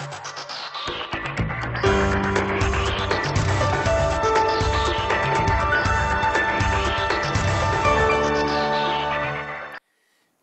you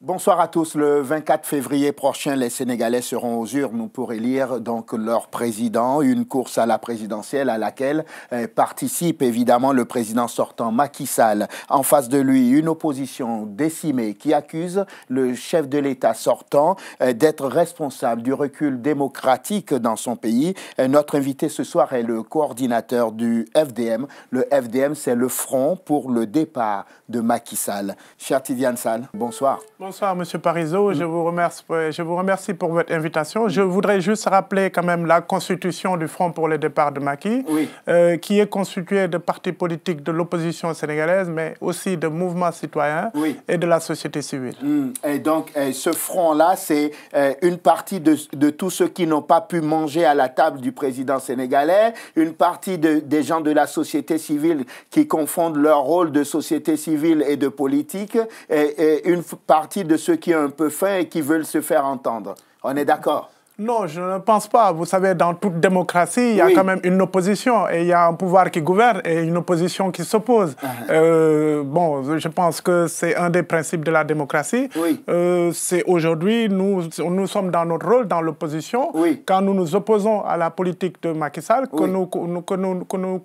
Bonsoir à tous. Le 24 février prochain, les Sénégalais seront aux urnes pour élire donc leur président. Une course à la présidentielle à laquelle euh, participe évidemment le président sortant Macky Sall. En face de lui, une opposition décimée qui accuse le chef de l'État sortant euh, d'être responsable du recul démocratique dans son pays. Euh, notre invité ce soir est le coordinateur du FDM. Le FDM, c'est le front pour le départ de Macky Sall. Cher Tidiane. Bonsoir. Bonsoir, Monsieur Parizeau. Je vous, remercie, je vous remercie pour votre invitation. Je voudrais juste rappeler quand même la constitution du Front pour le départ de Macky, euh, qui est constituée de partis politiques de l'opposition sénégalaise, mais aussi de mouvements citoyens et de la société civile. Hmm. Et donc, euh, ce front-là, c'est euh, une partie de, de, tous ceux qui n'ont pas pu manger à la table du président sénégalais, une partie de, des gens de la société civile qui confondent leur rôle de société civile et de politique, et, et une partie de ceux qui ont un peu faim et qui veulent se faire entendre. On est d'accord? Non, je ne pense pas. Vous savez, dans toute démocratie, il y a quand même une opposition et il y a un pouvoir qui gouverne et une opposition qui s'oppose. Ah. Euh, bon, je pense que c'est un des principes de la démocratie. Euh, c'est aujourd'hui, nous, nous sommes dans notre rôle dans l'opposition. Quand nous nous opposons à la politique de Macky Sall, que, nous, que, nous, que, nous, que, nous,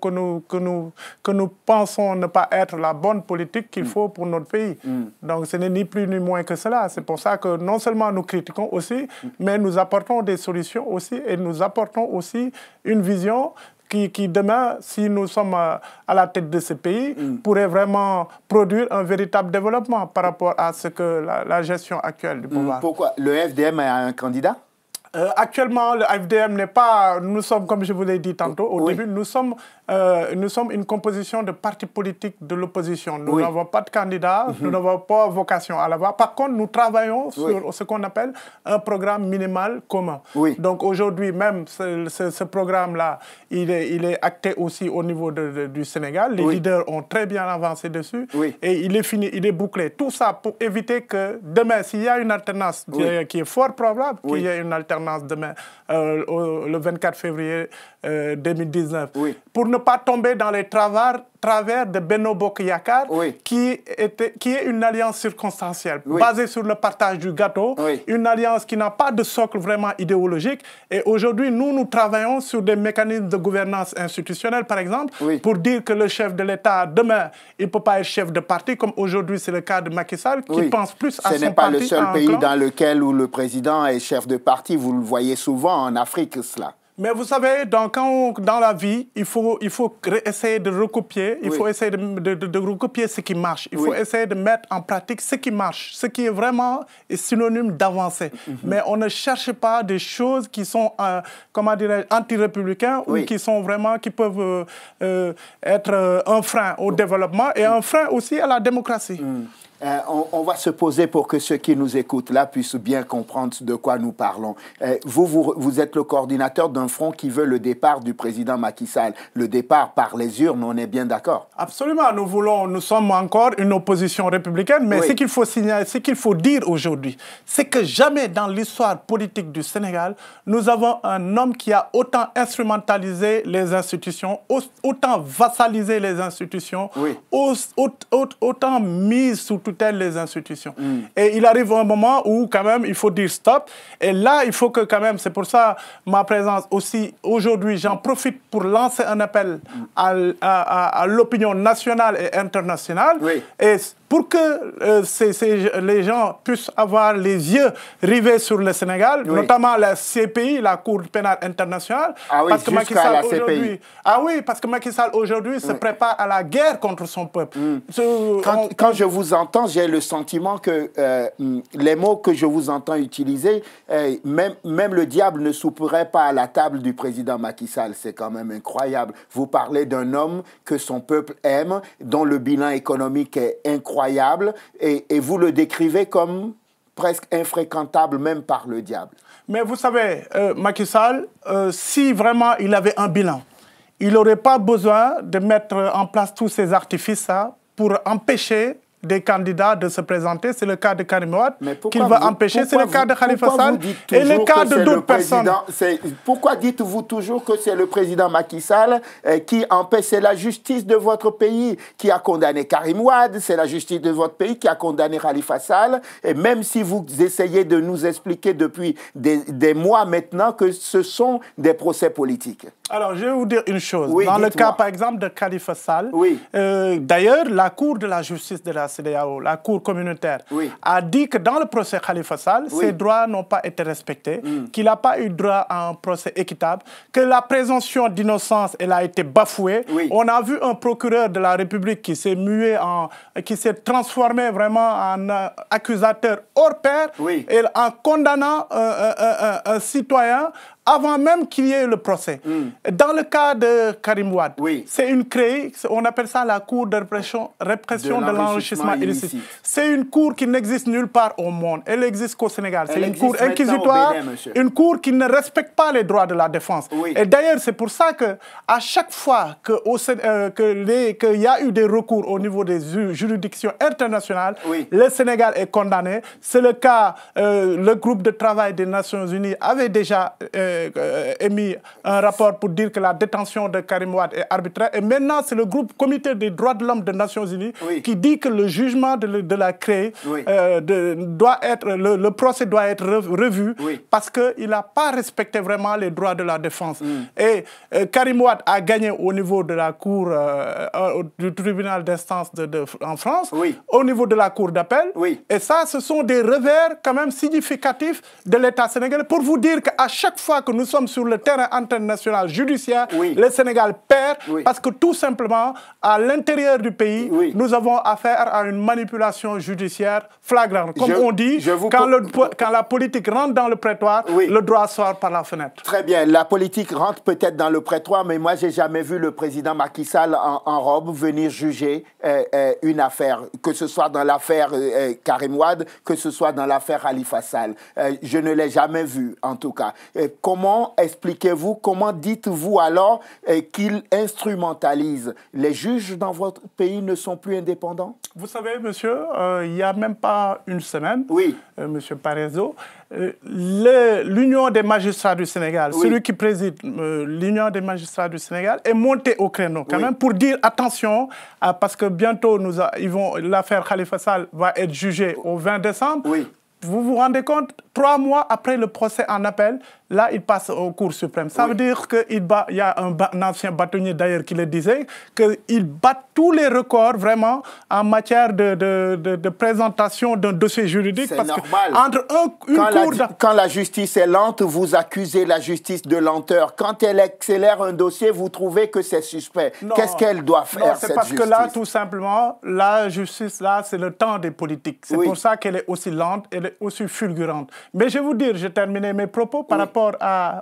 que, nous, que nous pensons ne pas être la bonne politique qu'il mm. faut pour notre pays. Mm. Donc, ce n'est ni plus ni moins que cela. C'est pour ça que non seulement nous critiquons aussi, mm. mais nous apportons des solutions aussi et nous apportons aussi une vision qui, qui, demain, si nous sommes à, la tête de ce pays, mm. pourrait vraiment produire un véritable développement par rapport à ce que la, gestion actuelle du mm. pouvoir. Pourquoi Le FDM a un candidat? Euh, actuellement, le FDM n'est pas, nous sommes, comme je vous l'ai dit tantôt au début, nous sommes euh, nous sommes une composition de partis politiques de l'opposition. Nous n'avons pas de candidats, nous mhm. n'avons pas vocation à l'avoir. Par contre, nous travaillons sur ce qu'on appelle un programme minimal commun. Donc aujourd'hui, même ce, programme-là, il est, il est acté aussi au niveau de, du Sénégal. Les leaders ont très bien avancé dessus et il est fini, il est bouclé. Tout ça pour éviter que demain, s'il y a une alternance qui est fort probable qu'il y ait une alternance demain, euh, le 24 février 2019, euh, pour ne pas tomber dans les travers, travers de Beno Bokyakar, qui, était, qui est une alliance circonstancielle, basée sur le partage du gâteau, une alliance qui n'a pas de socle vraiment idéologique. Et aujourd'hui, nous, nous travaillons sur des mécanismes de gouvernance institutionnelle, par exemple, pour dire que le chef de l'État, demain, il ne peut pas être chef de parti, comme aujourd'hui c'est le cas de Macky Sall, qui pense plus à son parti. Ce n'est pas le seul pays dans lequel où le président est chef de parti, vous le voyez souvent en Afrique, cela. Mais vous savez, dans, quand dans la vie, il faut, il faut essayer de recopier, il faut essayer de, de, recopier ce qui marche. Il faut essayer de mettre en pratique ce qui marche, ce qui est vraiment synonyme d'avancée. Mhm. Mais on ne cherche pas des choses qui sont, euh, comment dirais anti-républicains ou qui sont vraiment, qui peuvent euh, euh, être un frein au développement et un frein aussi à la démocratie. Mhm. Euh, on, va se poser pour que ceux qui nous écoutent là puissent bien comprendre de quoi nous parlons. Euh, vous, vous, êtes le coordinateur d'un front qui veut le départ du président Macky Sall. Le départ par les urnes, on est bien d'accord Absolument. Nous voulons, nous sommes encore une opposition républicaine, mais ce qu'il faut signaler, ce qu'il faut dire aujourd'hui, c'est que jamais dans l'histoire politique du Sénégal, nous avons un homme qui a autant instrumentalisé les institutions, autant vassalisé les institutions, autant mis sous tout les institutions. Mm. Et il arrive un moment où quand même il faut dire stop. Et là, il faut que quand même, c'est pour ça ma présence aussi aujourd'hui, j'en profite pour lancer un appel à, à, l'opinion nationale et internationale. Et pour que euh, les gens puissent avoir les yeux rivés sur le Sénégal, notamment la CPI, la Cour pénale internationale. Ah oui, parce que Macky Sall aujourd'hui, ah oui, parce que Macky Sall aujourd'hui se prépare à la guerre contre son peuple. Mm. Quand, je vous entends, j'ai le sentiment que euh, les mots que je vous entends utiliser, euh, même, même le diable ne souperait pas à la table du président Macky Sall. C'est quand même incroyable. Vous parlez d'un homme que son peuple aime, dont le bilan économique est incroyable et, vous le décrivez comme presque infréquentable même par le diable. Mais vous savez, euh, Macky Sall, euh, si vraiment il avait un bilan, il n'aurait pas besoin de mettre en place tous ces artifices pour empêcher des candidats de se présenter. C'est le cas de Karim Ouad qu'il va empêcher. C'est le cas de Khalifa Sall et le cas de d'autres personnes. Pourquoi dites-vous toujours que c'est le président Macky Sall euh, qui empêche C'est la justice de votre pays qui a condamné Karim Ouad, c'est la justice de votre pays qui a condamné Khalifa Sall. Et même si vous essayez de nous expliquer depuis des, des mois maintenant que ce sont des procès politiques. Alors, je vais vous dire une chose. Dans le cas, par exemple, de Khalifa Sall, euh, d'ailleurs, la Cour de la justice de la La Cour communautaire, a dit que dans le procès Khalifa Sall, ses droits n'ont pas été respectés, hmm. qu'il n'a pas eu droit à un procès équitable, que la présomption d'innocence, elle a été bafouée. On a vu un procureur de la République qui s'est mué en, qui s'est transformé vraiment en euh, accusateur hors pair, et en condamnant un citoyen avant même qu'il y ait le procès. Hmm. Dans le cas de Karim Ouad, c'est une créée, on appelle ça la Cour de répression, répression de, l'enrichissement illicite. C'est une cour qui n'existe nulle part au monde. Elle n'existe qu'au Sénégal. C'est une cour inquisitoire, une cour qui ne respecte pas les droits de la défense. Et d'ailleurs, c'est pour ça que à chaque fois qu'il euh, que y a eu des recours au niveau des juridictions internationales, le Sénégal est condamné. C'est le cas, euh, le groupe de travail des Nations Unies avait déjà... Euh, émis un rapport pour dire que la détention de Karim Ouad est arbitraire. Et maintenant, c'est le groupe Comité des droits de l'homme des Nations Unies qui dit que le jugement de, la CRE euh, doit être, le, procès doit être revu parce qu'il n'a pas respecté vraiment les droits de la défense. Mm. Et euh, Karim Ouad a gagné au niveau de la Cour du tribunal d'instance de, en France, au niveau de la Cour d'appel. Et ça, ce sont des revers quand même significatifs de l'État sénégalais pour vous dire qu'à chaque fois que nous sommes sur le terrain international judiciaire, le Sénégal perd parce que tout simplement, à l'intérieur du pays, nous avons affaire à une manipulation judiciaire flagrante. Comme on dit, quand, quand, la politique rentre dans le prétoire, le droit sort par la fenêtre. Très bien. La politique rentre peut-être dans le prétoire, mais moi, j'ai jamais vu le président Macky Sall en, robe venir juger euh, euh, une affaire, que ce soit dans l'affaire euh, Karim Wad, que ce soit dans l'affaire Khalifa Sall. je ne l'ai jamais vu, en tout cas comment expliquez-vous, comment dites-vous alors euh, qu'ils instrumentalisent Les juges dans votre pays ne sont plus indépendants? Vous savez, monsieur, euh, il n'y a même pas une semaine, oui. Euh, monsieur Parezo, l'Union des magistrats du Sénégal, celui qui préside l'Union des magistrats du Sénégal, est monté au créneau quand même pour dire attention, parce que bientôt l'affaire Khalifa Sall va être jugée au 20 décembre. Oui. Vous vous rendez compte, trois mois après le procès en appel, Là, il passe au cours suprême. Ça veut dire qu'il y a un, ancien bâtonnier d'ailleurs qui le disait, qu'il bat tous les records vraiment en matière de, de, de, présentation d'un dossier juridique. C'est normal. entre un, quand, la, quand la justice est lente, vous accusez la justice de lenteur. Quand elle accélère un dossier, vous trouvez que c'est suspect. Qu'est-ce qu'elle doit faire, C'est parce que là, tout simplement, la justice, là, c'est le temps des politiques. C'est pour ça qu'elle est aussi lente, elle est aussi fulgurante. Mais je vais vous dire, j'ai terminé mes propos par rapport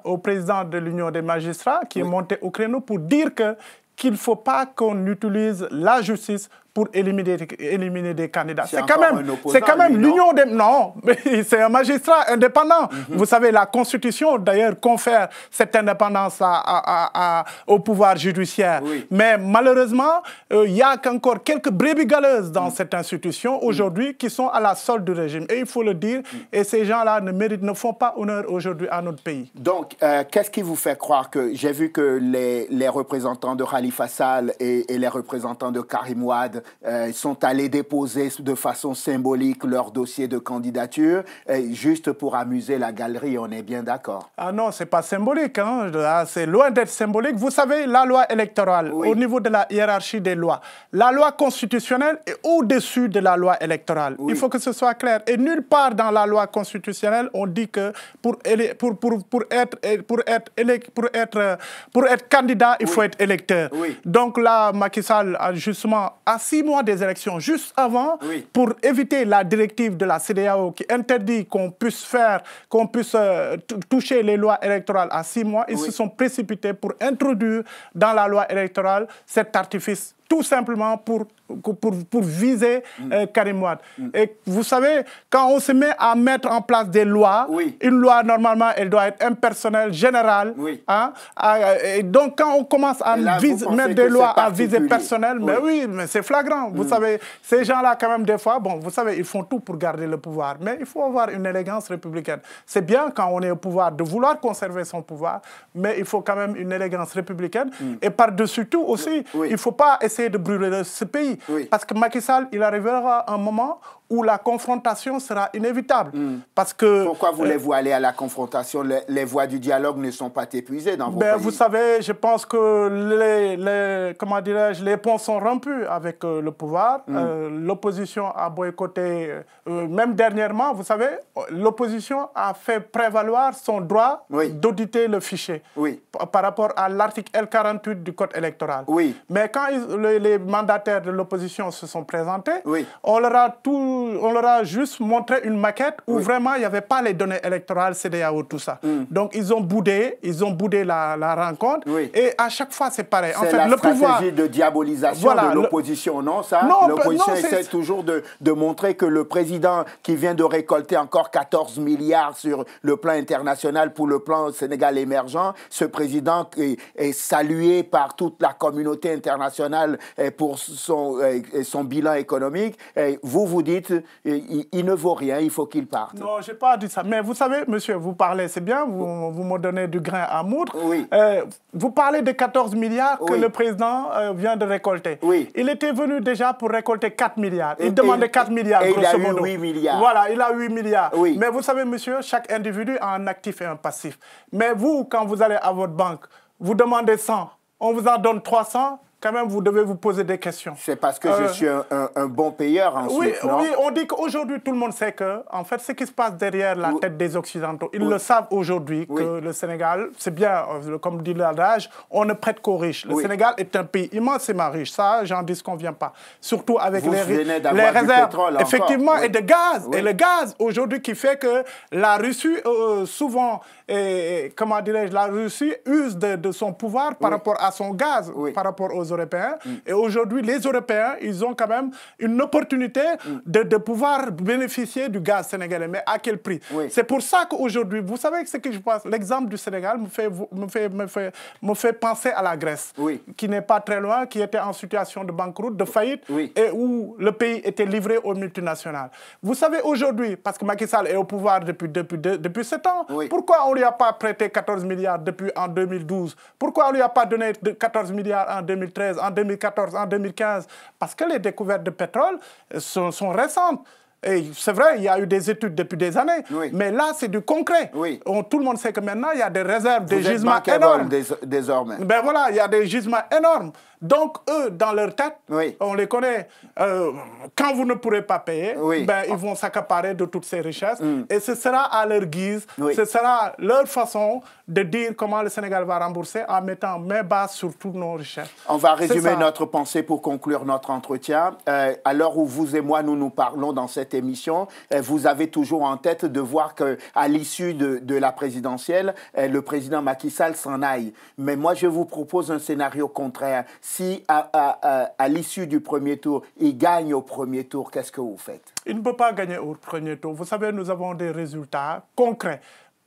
au président de l'Union des magistrats qui est monté au créneau pour dire que qu'il ne faut pas qu'on utilise la justice pour éliminer, éliminer des candidats. C'est quand même, c'est quand même l'union des... Non, mais c'est un magistrat indépendant. Mhm. Vous savez, la Constitution, d'ailleurs, confère cette indépendance à, au pouvoir judiciaire. Mais malheureusement, euh, il y a encore quelques brebis galeuses dans mhm. cette institution mhm. aujourd'hui qui sont à la solde du régime. Et il faut le dire, et ces gens-là ne méritent, ne font pas honneur aujourd'hui à notre pays. Donc, euh, qu'est-ce qui vous fait croire que... J'ai vu que les, les, représentants de Khalifa Sall et, et les représentants de Karim Ouad euh, sont allés déposer de façon symbolique leur dossier de candidature, euh, juste pour amuser la galerie, on est bien d'accord. Ah non, c'est pas symbolique, hein. c'est loin d'être symbolique. Vous savez, la loi électorale, au niveau de la hiérarchie des lois, la loi constitutionnelle est au-dessus de la loi électorale. Il faut que ce soit clair. Et nulle part dans la loi constitutionnelle, on dit que pour, pour, pour, pour être, pour, être, pour, être, pour être candidat, il faut être électeur. Donc là, Macky Sall a justement, à six mois des élections, juste avant, pour éviter la directive de la CDAO qui interdit qu'on puisse faire, qu'on puisse euh, toucher les lois électorales à six mois, ils se sont précipités pour introduire dans la loi électorale cet artifice tout simplement pour, pour, pour viser mm. euh, Karim. Mm. Et vous savez, quand on se met à mettre en place des lois, une loi, normalement, elle doit être impersonnelle, générale. Hein? Ah, et donc, quand on commence à mettre des lois à visée personnelle, mais oui, mais c'est flagrant. Vous mm. savez, ces gens-là, quand même, des fois, bon, vous savez, ils font tout pour garder le pouvoir. Mais il faut avoir une élégance républicaine. C'est bien quand on est au pouvoir de vouloir conserver son pouvoir, mais il faut quand même une élégance républicaine. Et par-dessus tout aussi, il ne faut pas essayer de brûler ce pays. Parce que Macky Sall, il arrivera un moment où la confrontation sera inévitable. Hmm. Parce que, Pourquoi voulez-vous aller à la confrontation? Les, voies du dialogue ne sont pas épuisées dans vos ben, Vous savez, je pense que les, les comment dirais-je, les ponts sont rompus avec euh, le pouvoir. Hmm. Euh, l'opposition a boycotté, euh, même dernièrement, vous savez, l'opposition a fait prévaloir son droit d'auditer le fichier oui. par rapport à l'article L48 du Code électoral. Oui. Mais quand les mandataires de l'opposition se sont présentés, on leur a tout on leur a juste montré une maquette où vraiment il n'y avait pas les données électorales, CDAO, tout ça. Hmm. Donc ils ont boudé, ils ont boudé la, rencontre. Et à chaque fois, c'est pareil. En fait, la le stratégie de diabolisation de l'opposition, non ça? L'opposition essaie toujours de, de, montrer que le président qui vient de récolter encore 14 milliards sur le plan international pour le plan Sénégal émergent, ce président est, est salué par toute la communauté internationale pour son, son bilan économique. Et vous vous dites il, ne vaut rien, il faut qu'il parte. Non, je n'ai pas dit ça. Mais vous savez, monsieur, vous parlez, c'est bien, vous, vous me donnez du grain à moudre. Oui. Euh, vous parlez de 14 milliards que le président euh, vient de récolter. Oui. Il était venu déjà pour récolter 4 milliards. Il demandait 4 milliards, et il a eu 8 milliards. Voilà, il a 8 milliards. Oui. Mais vous savez, monsieur, chaque individu a un actif et un passif. Mais vous, quand vous allez à votre banque, vous demandez 100, on vous en donne 300, quand même, vous devez vous poser des questions. C'est parce que je euh, suis un, bon payeur ensuite, oui, oui, on dit qu'aujourd'hui, tout le monde sait que, en fait, ce qui se passe derrière la tête des Occidentaux, ils le savent aujourd'hui que le Sénégal, c'est bien, euh, comme dit l'adage, on ne prête qu'aux riches. Le Sénégal est un pays immensément riche. Ça, j'en disconviens pas. Surtout avec les, les réserves, effectivement, et de gaz. Et le gaz, aujourd'hui, qui fait que la Russie, euh, souvent, et, comment dirais-je, la Russie use de, son pouvoir par rapport à son gaz, par rapport aux Européens. Mm. Et aujourd'hui, les Européens, ils ont quand même une opportunité mm. de, de, pouvoir bénéficier du gaz sénégalais. Mais à quel prix? C'est pour ça qu'aujourd'hui, vous savez ce que je pense, l'exemple du Sénégal me fait, me, fait, me, fait, me fait penser à la Grèce, qui n'est pas très loin, qui était en situation de banqueroute, de faillite, et où le pays était livré aux multinationales. Vous savez aujourd'hui, parce que Macky Sall est au pouvoir depuis, depuis, depuis 7 ans, pourquoi on pas prêté 14 milliards depuis en 2012 Pourquoi on lui a pas donné 14 milliards en 2013, en 2014, en 2015 Parce que les découvertes de pétrole sont, sont récentes. Et c'est vrai, il y a eu des études depuis des années, mais là, c'est du concret. Oui. tout le monde sait que maintenant, il y a des réserves, des gisements énormes. désormais. Ben voilà, il y a des gisements énormes. Donc, eux, dans leur tête, on les connaît. Euh, quand vous ne pourrez pas payer, ben, ils vont s'accaparer de toutes ces richesses. Mm. Et ce sera à leur guise, ce sera leur façon de dire comment le Sénégal va rembourser en mettant main basse sur toutes nos richesses. On va résumer notre pensée pour conclure notre entretien. Euh, à l'heure où vous et moi, nous nous parlons dans cette émission, euh, vous avez toujours en tête de voir qu'à l'issue de, de, la présidentielle, le président Macky Sall s'en aille. Mais moi, je vous propose un scénario contraire si à, l'issue du premier tour, il gagne au premier tour, qu'est-ce que vous faites? Il ne peut pas gagner au premier tour. Vous savez, nous avons des résultats concrets.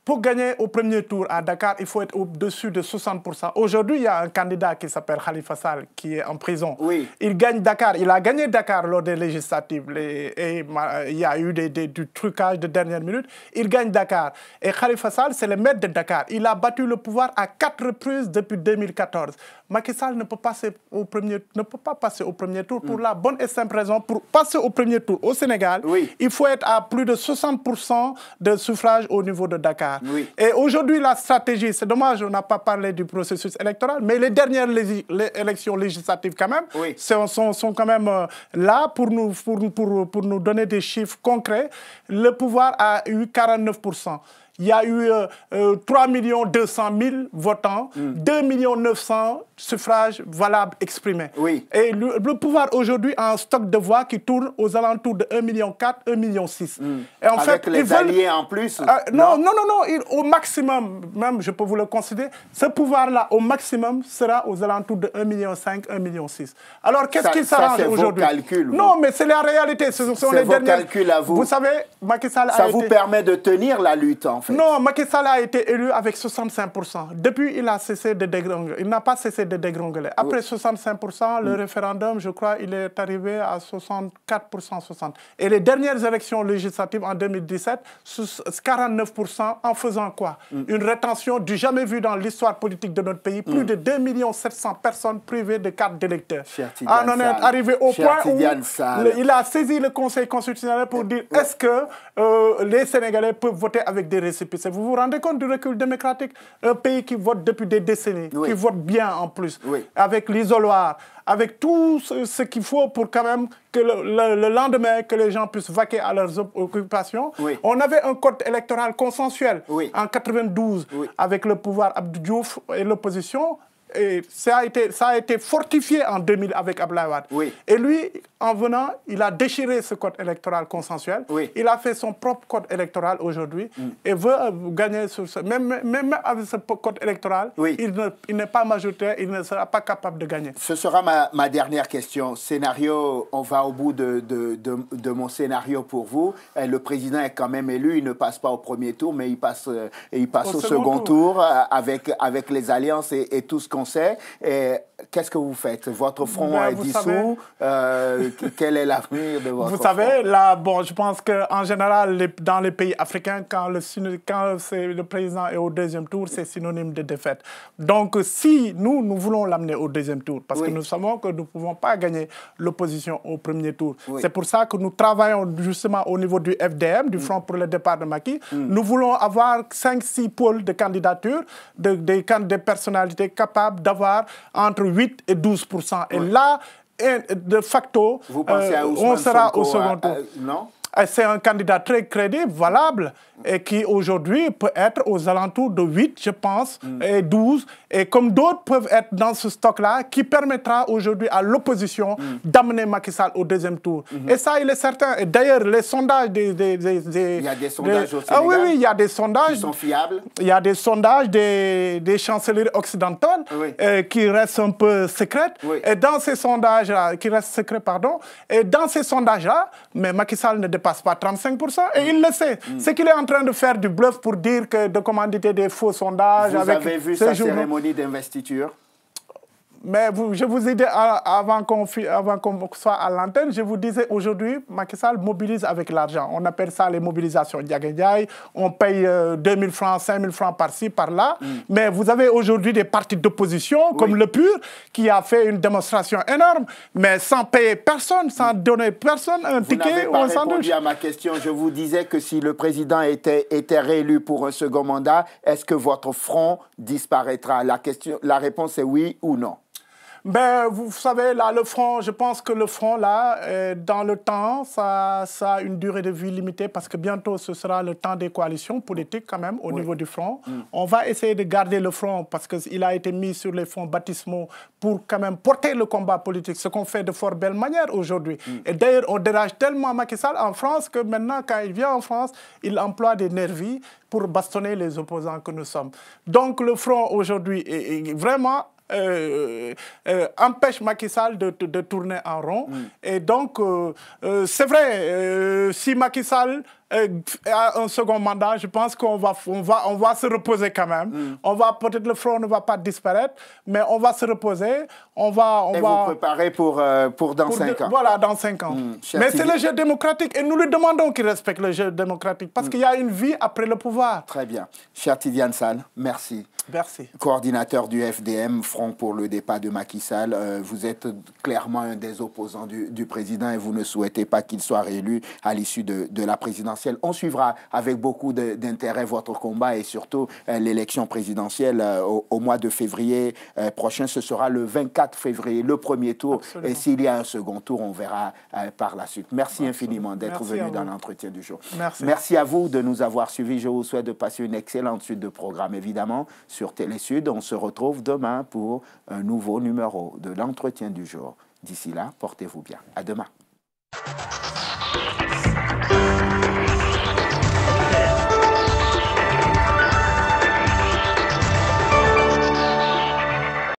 Pour gagner au premier tour à Dakar, il faut être au-dessus de 60%. Aujourd'hui, il y a un candidat qui s'appelle Khalifa Sall qui est en prison. Oui. Il gagne Dakar. Il a gagné Dakar lors des législatives. et il y a eu des, du trucage de dernière minute. Il gagne Dakar. Et Khalifa Sall, c'est le maître de Dakar. Il a battu le pouvoir à quatre reprises depuis 2014. Macky Sall ne peut, passer au premier, ne peut pas passer au premier tour pour mm. la bonne et simple raison. Pour passer au premier tour au Sénégal, il faut être à plus de 60% de suffrage au niveau de Dakar. Et aujourd'hui, la stratégie, c'est dommage, on n'a pas parlé du processus électoral, mais les dernières élections législatives, quand même, sont, sont, quand même euh, là pour nous, pour, pour, pour nous donner des chiffres concrets. Le pouvoir a eu 49%. Il y a eu 3 200 000 votants, 2 900 suffrages valables exprimés. Oui. Et le, pouvoir aujourd'hui a un stock de voix qui tourne aux alentours de 1,4 million, 1,6 million. Et en Avec fait, les alliés en plus non, non, non, non, au maximum, même je peux vous le considérer, ce pouvoir-là, au maximum, sera aux alentours de 1,5 million, 1,6 million. Alors, qu'est-ce qui s'arrange aujourd'hui? Non, mais c'est la réalité. Ce sont les vos calculs à vous. Vous savez, Macky Sall Ça vous permet de tenir la lutte, en fait. Non, Macky Sall a été élu avec 65%. Depuis, il a cessé de dégringoler. Il n'a pas cessé de dégringoler. Après 65%, le référendum, je crois, il est arrivé à 64%, 60%. Et les dernières élections législatives en 2017, 49% en faisant quoi? Mm. Une rétention du jamais vu dans l'histoire politique de notre pays. Plus mm. de 2 700 personnes privées de cartes d'électeurs. On est arrivé au point où il a saisi le Conseil constitutionnel pour dire est-ce que euh, les Sénégalais peuvent voter avec des Vous vous rendez compte du recul démocratique? Un pays qui vote depuis des décennies, qui vote bien en plus, avec l'isoloir, avec tout ce, qu'il faut pour quand même que le, lendemain, que les gens puissent vaquer à leurs occupations. On avait un code électoral consensuel en 92 avec le pouvoir Abdou Diouf et l'opposition et ça a, été, ça a été fortifié en 2000 avec Ablaïwad. Oui. Et lui, en venant, il a déchiré ce code électoral consensuel. Oui. Il a fait son propre code électoral aujourd'hui mm. et veut euh, gagner sur ce. Même, même avec ce code électoral, oui. il n'est pas majoritaire, il ne sera pas capable de gagner. Ce sera ma, ma dernière question. Scénario, on va au bout de, de, de, mon scénario pour vous. le président est quand même élu, il ne passe pas au premier tour, mais il passe, euh, il passe au, second, tour, euh, avec, avec les alliances et, et tout ce qu'on sait. Qu'est-ce que vous faites? Votre front ben, est dissous. Euh, quel est l'avenir de votre Vous savez, là, bon, je pense qu'en général, dans les pays africains, quand, le, quand le président est au deuxième tour, c'est synonyme de défaite. Donc, si nous, nous voulons l'amener au deuxième tour, parce que nous savons que nous ne pouvons pas gagner l'opposition au premier tour. C'est pour ça que nous travaillons justement au niveau du FDM, du mm. Front pour le départ de Maki. Mm. Nous voulons avoir 5-6 pôles de candidature, de, des, des personnalités capables d'avoir entre 8 et 12% Et là, de facto, euh, on sera au second tour. non? C'est un candidat très crédible, valable, et qui aujourd'hui peut être aux alentours de 8, je pense, mm. et 12, et comme d'autres peuvent être dans ce stock-là, qui permettra aujourd'hui à l'opposition mm. d'amener Macky Sall au deuxième tour. Mm-hmm. Et ça, il est certain. Et d'ailleurs, les sondages des, Il y a des sondages au Ah oui, oui, il y a des sondages. Qui sont fiables. Il y a des sondages des, des chancelleries occidentales euh, qui restent un peu secrètes. Et dans ces sondages-là, qui restent secrets, pardon, et dans ces sondages-là, mais Macky Sall ne dépasse pas 35%, et il le sait. Mm. C'est qu'il est en train de faire du bluff pour dire que de commanditer des faux sondages. Vous avez vu sa cérémonie d'investiture? Mais je vous ai dit avant qu'on soit à l'antenne, je vous disais aujourd'hui, Macky Sall mobilise avec l'argent. On appelle ça les mobilisations Diagadiaï. On paye 2 000 francs, 5 000 francs par-ci, par-là. Mm. Mais vous avez aujourd'hui des partis d'opposition, comme le PUR, qui a fait une démonstration énorme, mais sans payer personne, sans mm. donner personne un ticket ou un sandwich. à ma question. Je vous disais que si le président était, était réélu pour un second mandat, est-ce que votre front disparaîtra? La, question, la réponse est oui ou non. Ben, vous savez, là, le front, je pense que le front, là, euh, dans le temps, ça, ça a une durée de vie limitée parce que bientôt, ce sera le temps des coalitions politiques quand même au niveau du front. Mm. On va essayer de garder le front parce qu'il a été mis sur les fonds baptismaux pour quand même porter le combat politique, ce qu'on fait de fort belle manière aujourd'hui. Mm. Et d'ailleurs, on dérange tellement Macky Sall en France que maintenant, quand il vient en France, il emploie des nervis pour bastonner les opposants que nous sommes. Donc, le front aujourd'hui est vraiment euh, euh, empêche Macky Sall de, de, tourner en rond. Mm. Et donc, euh, c'est vrai, si Macky Sall un second mandat, je pense qu'on va, on va, on va se reposer quand même. Mm. On va peut-être le front ne va pas disparaître, mais on va se reposer. On va, on et va vous préparer pour, pour dans 5 ans. Voilà, dans 5 ans. Mm. Mais c'est le jeu démocratique et nous lui demandons qu'il respecte le jeu démocratique parce qu'il y a une vie après le pouvoir. Très bien. Cher Tidiane Sall, merci. Merci. Coordinateur du FDM, Front pour le départ de Macky Sall, euh, vous êtes clairement un des opposants du, président et vous ne souhaitez pas qu'il soit réélu à l'issue de, de la présidence présidentielle. On suivra avec beaucoup d'intérêt votre combat et surtout l'élection présidentielle au, mois de février prochain. Ce sera le 24 février, le premier tour. Et s'il y a un second tour, on verra par la suite. Merci infiniment d'être venu dans l'entretien du jour. Merci. Merci à vous de nous avoir suivis. Je vous souhaite de passer une excellente suite de programmes, évidemment, sur Télésud. On se retrouve demain pour un nouveau numéro de l'entretien du jour. D'ici là, portez-vous bien. À demain.